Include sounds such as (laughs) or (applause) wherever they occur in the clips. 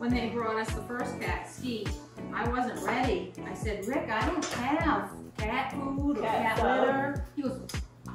when they brought us the first cat, Skeet, I wasn't ready. I said, Rick, I don't have cat food or Cat cat, litter. He goes,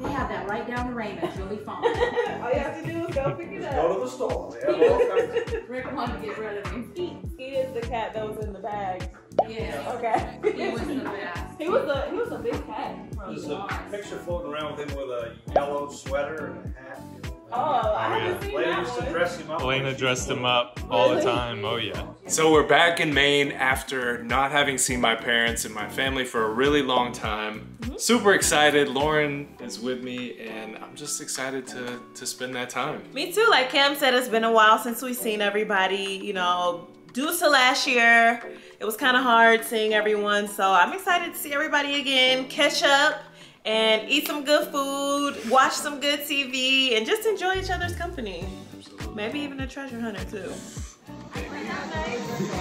they have that right down the Raymond. You'll be fine. All you have to do is go pick it up. Go to the store. They have all Rick wanted to get rid of him. Skeet, Skeet is the cat that was in the bag. Yeah. Okay. He was the best. (laughs) He was a he was a big cat. There's a picture floating around with him with a yellow sweater and a hat. Oh, I oh, haven't seen Lady that used to one. dress him up. Elena dressed him up all the Really? time. Oh yeah. So we're back in Maine after not having seen my parents and my family for a really long time. Mm-hmm. Super excited. Lauren is with me and I'm just excited to, to spend that time. Me too. Like Cam said, it's been a while since we've seen everybody. You know, due to last year, it was kind of hard seeing everyone. So I'm excited to see everybody again, catch up, and eat some good food, watch some good TV, and just enjoy each other's company. Maybe even a treasure hunter too.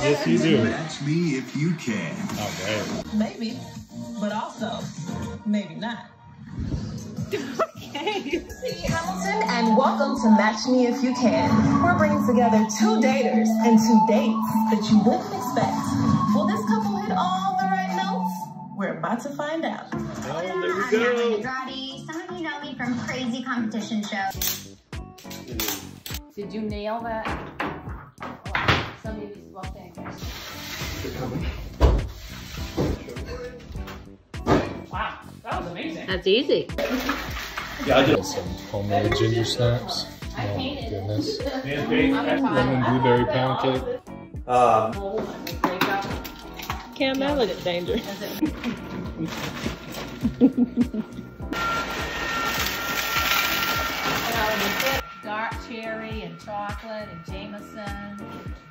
Yes, you do. Match me if you can. Okay. Maybe, but also maybe not. Okay. Hamilton, and welcome to Match Me If You Can. We're bringing together two daters and two dates that you wouldn't expect. Will this couple hit all the right notes? We're about to find out. Oh, I'm there we Natalie go. Andrade. Some of you know me from crazy competition shows. Did you nail that? Oh, Some of these well, thank Wow, that was amazing. That's easy. Yeah, I did some homemade ginger snaps. Oh my goodness. (laughs) Lemon blueberry pound cake. Um, Cam, that look dangerous. (laughs) (laughs) Dark cherry and chocolate and Jameson.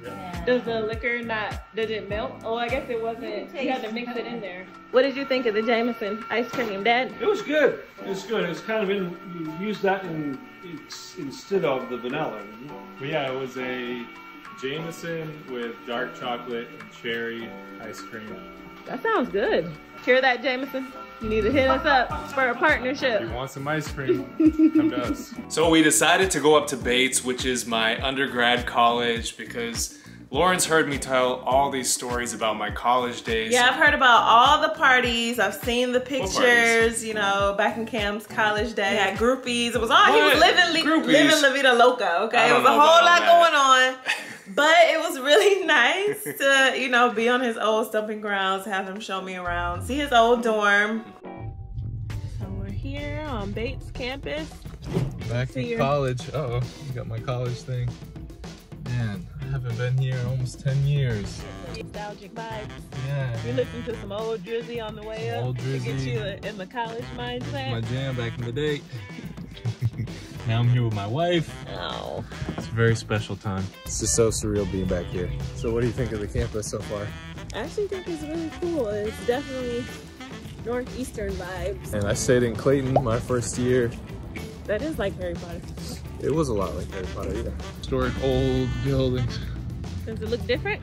And Does the liquor not, did it melt? Oh, I guess it wasn't, you had to mix it in there. What did you think of the Jameson ice cream, Dad? it was good. It was good. It was kind of in, you use that in, instead of the vanilla. But yeah, it was a Jameson with dark chocolate and cherry ice cream. That sounds good. Hear that, Jameson? You need to hit us up for a partnership. If you want some ice cream, come to us. (laughs) So we decided to go up to Bates, which is my undergrad college, because Lauren's heard me tell all these stories about my college days. Yeah, I've heard about all the parties. I've seen the pictures, you know, back in Cam's college day. Had groupies. It was all, he was living, li- living La Vida Loca, okay? It was a whole lot that. going on. But it was really (laughs) nice to, you know, be on his old stumping grounds, have him show me around, see his old dorm. So we're here on Bates campus. Back See in your- college. Uh oh, you got my college thing. Man, I haven't been here in almost 10 years. Nostalgic vibes. Yeah. We listened to some old Drizzy on the way Some up old to get you in the college mindset. My jam back in the day. (laughs) now I'm here with my wife. Oh. It's a very special time. It's just so surreal being back here. So what do you think of the campus so far? I actually think it's really cool. It's definitely northeastern vibes. And I stayed in Clason my first year. That is like Harry Potter. It was a lot like Harry Potter, yeah. Historic old buildings. Does it look different?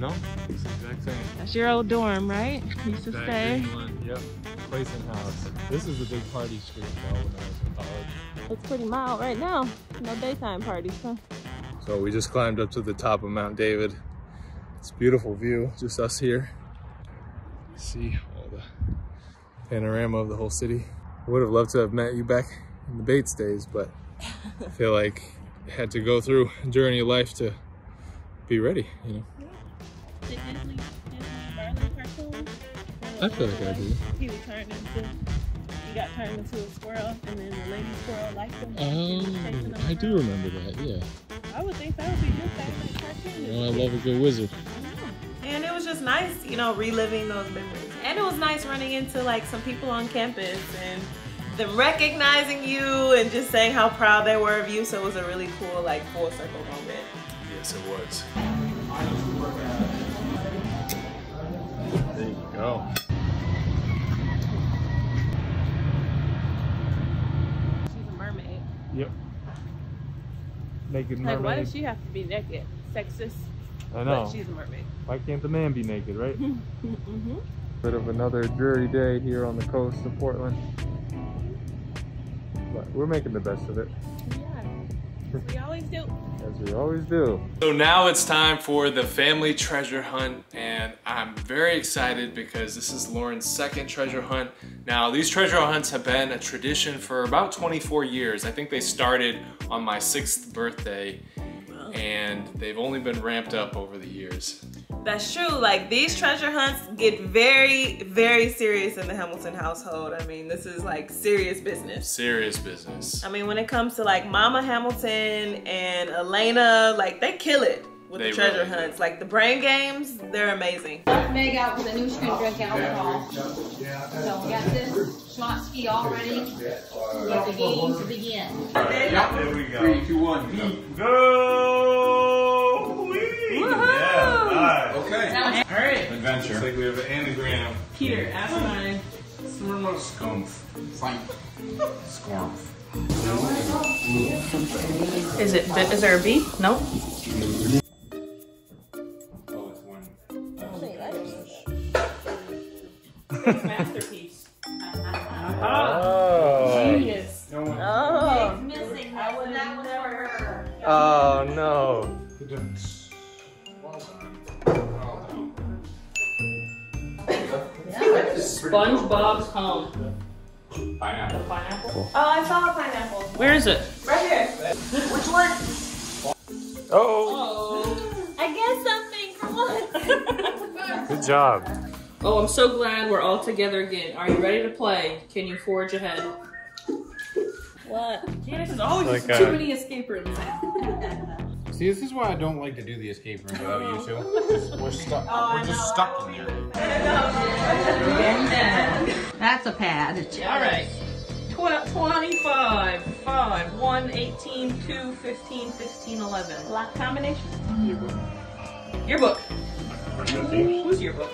No, it's the exact same. That's your old dorm, right? You used to Exact stay. same one. Yep. Clason House. This is a big party street though when I was in college. It's pretty mild right now. No daytime parties, huh? So we just climbed up to the top of Mount David. It's a beautiful view, just us here. See all the panorama of the whole city. Would have loved to have met you back in the Bates days, but I (laughs) feel like I had to go through a journey of life to be ready, you know? Did Disney, Disney Merlin cartoon? I feel like I do. He was turned into, he got turned into a squirrel, and then the lady squirrel liked him. Oh, I do remember that, yeah. I would think that would be your favorite cartoon. You know, I love a good wizard. And it was just nice, you know, reliving those memories. And it was nice running into like some people on campus and them recognizing you and just saying how proud they were of you. So it was a really cool, like, full circle moment. Yes, it was. There you go. Yep. Naked Like, why does she have to be naked? Sexist. I know. But she's a mermaid. Why can't the man be naked, right? (laughs) mm-hmm. Bit of another dreary day here on the coast of Portland. But we're making the best of it. Yeah. We always do. As we always do. So now it's time for the family treasure hunt and I'm very excited because this is Lauren's second treasure hunt. Now these treasure hunts have been a tradition for about 24 years. I think they started on my sixth birthday and they've only been ramped up over the years. That's true. Like these treasure hunts get very, very serious in the Hamilton household. I mean, this is like serious business. Serious business. I mean, when it comes to like Mama Hamilton and Elena, like they kill it with They the treasure really do. hunts. Like the brain games, they're amazing. Meg out with a new can drink alcohol. So we got this shot ski all ready. Get the game to begin. There we go. Three, two, one, go! Nice. Okay. Adventure. It's like we have an anagram. Peter, ask mine. Scumph. Scornf. Is it? Is there a B? No. Oh, it's one. Masterpiece. (laughs) Oh. SpongeBob's home. Pineapple. Pineapple? Oh, I saw a pineapple. Where is it? Right here. Which one? Oh. I guess something for once. (laughs) Good job. Oh, I'm so glad we're all together again. Are you ready to play? Can you forge ahead? what? Janice is always Like, too uh, many escape rooms. (laughs) See, this is why I don't like to do the escape room without you two. (laughs) We're stuck. Oh, we're just stuck in here. (laughs) That's a pad. All right. Tw- 25, 5, 1, 18, 2, 15, 15, 11. Lock combination? Your book. Who's your book?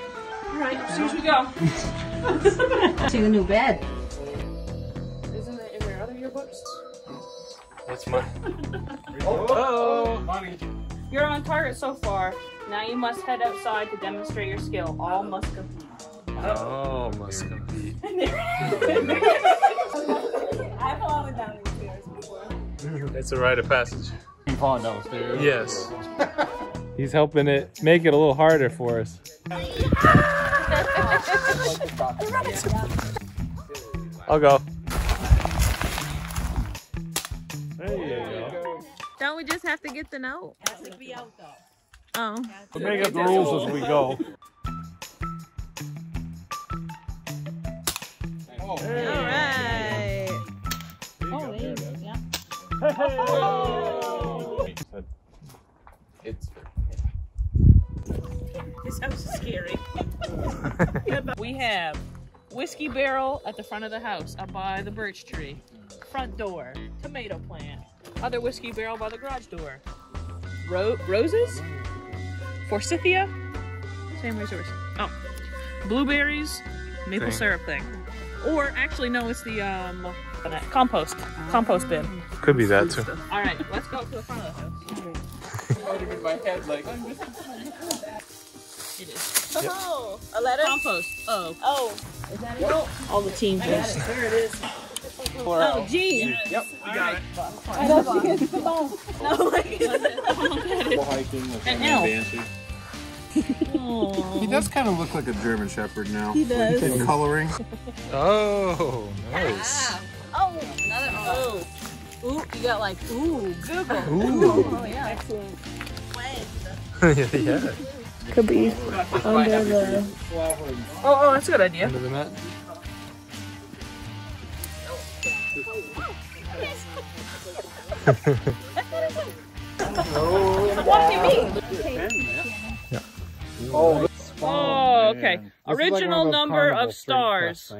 All right, as soon as we go. (laughs) To the new bed. Isn't it in there other yearbooks? That's my. Oh, oh, oh, money. You're on target so far. Now you must head outside to demonstrate your skill. All must compete. Oh, must compete. Oh. (laughs) I've fallen down these stairs before. It's a rite of passage. You falling downstairs. Yes. (laughs) He's helping it make it a little harder for us. (laughs) I'll go. Have to get the note? Has to be out though. Oh. We'll make up the rules as we go. (laughs) All right. Oh, yeah. Hey. It's This house is scary. (laughs) we have whiskey barrel at the front of the house, up by the birch tree. Front door, tomato plant. Other whiskey barrel by the garage door. Ro- roses? Forsythia? Same resource. Oh, blueberries, maple Thing. syrup thing. Or actually, no, it's the um compost compost bin. Could be that too. All right, let's go to the front of the house. in my head like. It is Oh, a letter? compost. Oh, Oh, is that it? all the team I got it. There it is. Oh, gee. Yep. All right. I don't see it. No, like, hiking with An elf. He does kind of look like a German Shepherd now. He does. In coloring. Oh, nice. Ah. oh, another oh. Ooh, you got like, ooh, Google. Ooh. Oh, yeah. Excellent. (laughs) yeah. Could be under the. Oh, oh, that's a good idea. Under the mat. What do you mean? Oh, oh okay. Original number of stars.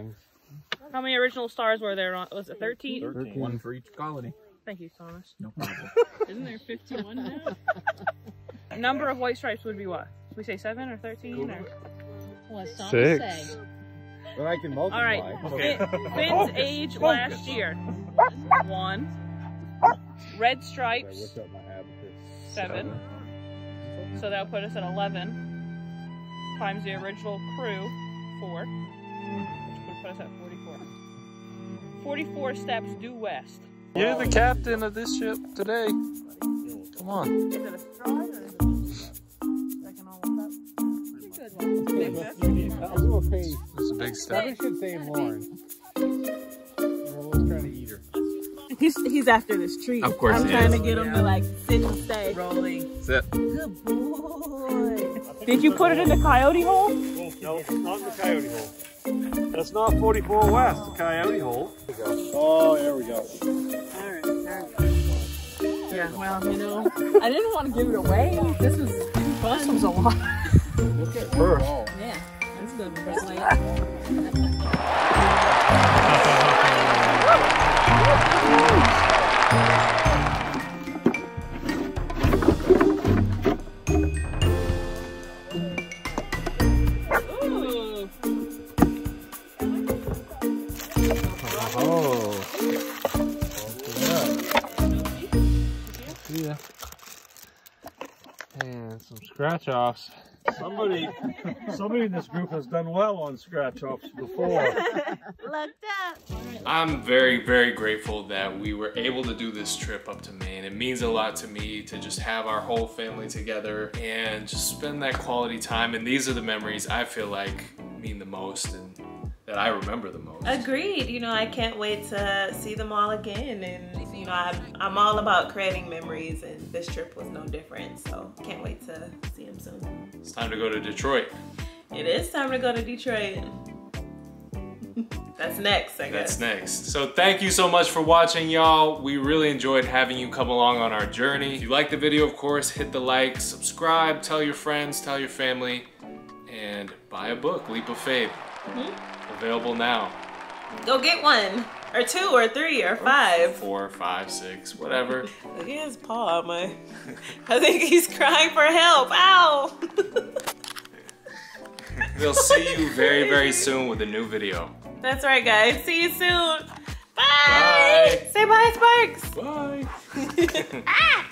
How many original stars were there? On, was it 13? One for each colony. Thank you, Thomas. No problem. (laughs) Isn't there 51 now? (laughs) number of white stripes would be what? Should we say 7 or 13? Or? What song Six. say? But I can multiply. All right. Fin- Finn's (laughs) age last year. One. Red stripes, seven. So that would put us at 11 times the original crew, four, which would put us at 44. 44 steps due west. You're the captain of this ship today. Come on. Is it a straw or is it? I can all look up. Pretty good one. (laughs) Big fish? I was gonna say, It's a big step. probably should say Lauren. He's, he's after this treat. Of course I'm he trying is. to get him to like sit and stay. Rolling. Sit. Good boy. Did you put it in the coyote hole? No, it's not the coyote hole. That's not 44 West, the coyote hole. Oh, there we go. All right. Yeah, well, you know, I didn't want to give it away. This was fun. This was a lot. Look at her. Yeah, that's good. That's like, Ooh. Scratch offs. Somebody, (laughs) somebody in this group has done well on scratch offs before. (laughs) Looked up. I'm very, very grateful that we were able to do this trip up to Maine. It means a lot to me to just have our whole family together and just spend that quality time. And these are the memories I feel like mean the most and that I remember the most. Agreed. You know, I can't wait to see them all again. And, you know, I'm, I'm all about creating memories, and this trip was no different. So, can't wait to see them soon. It's time to go to Detroit. It is time to go to Detroit. That's next, I guess. That's next. So thank you so much for watching, y'all. We really enjoyed having you come along on our journey. If you liked the video, of course, hit the like, subscribe, tell your friends, tell your family, and buy a book, Leap of Faith. Mm-hmm. Available now. Go get one, or two, or three, or five. Four, five, six, whatever. Look at his paw, my. I think he's crying for help. Ow! (laughs) we'll see you very, very soon with a new video. That's right, guys. See you soon. Bye. Bye. Say bye, Sparks. Bye. (laughs) (laughs) ah!